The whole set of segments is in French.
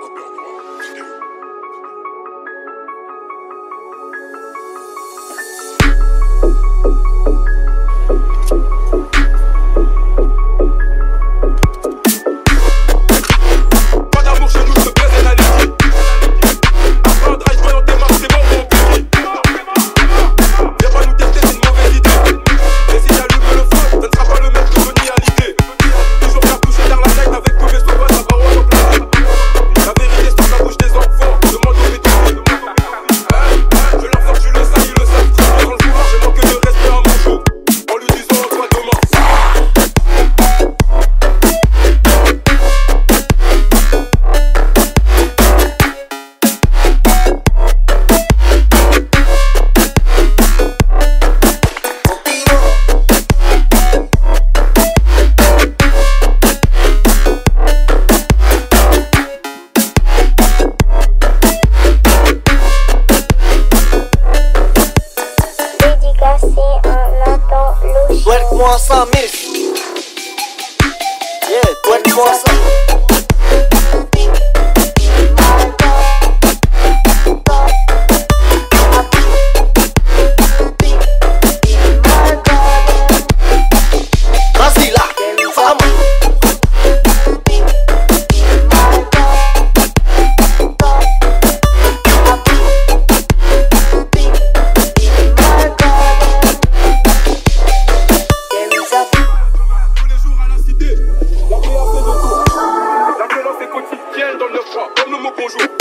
I'll be on. 24 saat miris Yeah, 24 saat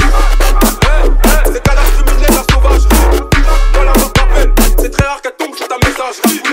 Eh, eh, c'est qu'à la cheminée, la sauvage. Moi, la mort t'appelle. C'est très rare qu'elle tombe sur ta messagerie.